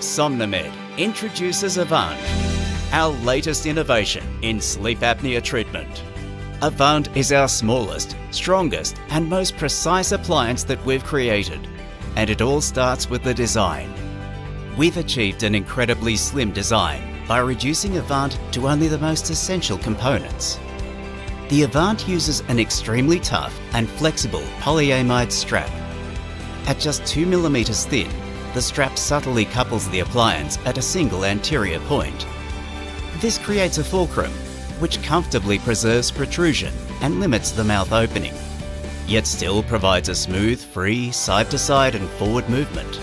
Somnomed introduces Avant, our latest innovation in sleep apnea treatment. Avant is our smallest, strongest, and most precise appliance that we've created, and it all starts with the design. We've achieved an incredibly slim design by reducing Avant to only the most essential components. The Avant uses an extremely tough and flexible polyamide strap. At just 2mm thin, the strap subtly couples the appliance at a single anterior point. This creates a fulcrum, which comfortably preserves protrusion and limits the mouth opening, yet still provides a smooth, free side-to-side and forward movement.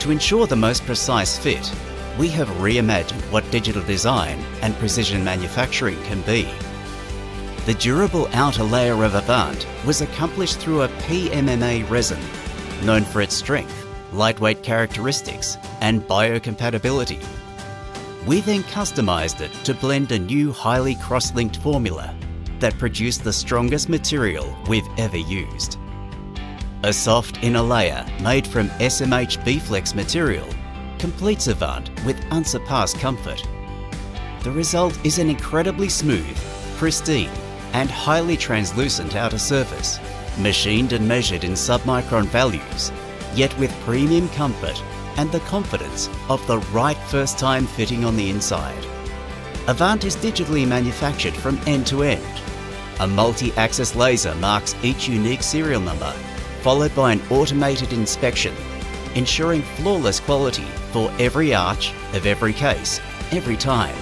To ensure the most precise fit, we have reimagined what digital design and precision manufacturing can be. The durable outer layer of Avant was accomplished through a PMMA resin, known for its strength lightweight characteristics, and biocompatibility. We then customised it to blend a new highly cross-linked formula that produced the strongest material we've ever used. A soft inner layer made from SMH B-Flex material completes Avant with unsurpassed comfort. The result is an incredibly smooth, pristine, and highly translucent outer surface, machined and measured in submicron values yet with premium comfort and the confidence of the right first time fitting on the inside. Avant is digitally manufactured from end to end. A multi-axis laser marks each unique serial number, followed by an automated inspection, ensuring flawless quality for every arch of every case, every time.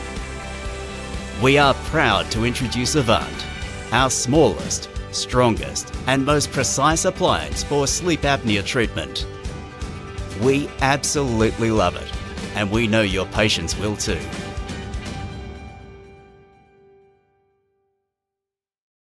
We are proud to introduce Avant, our smallest, strongest and most precise appliance for sleep apnea treatment. We absolutely love it, and we know your patients will too.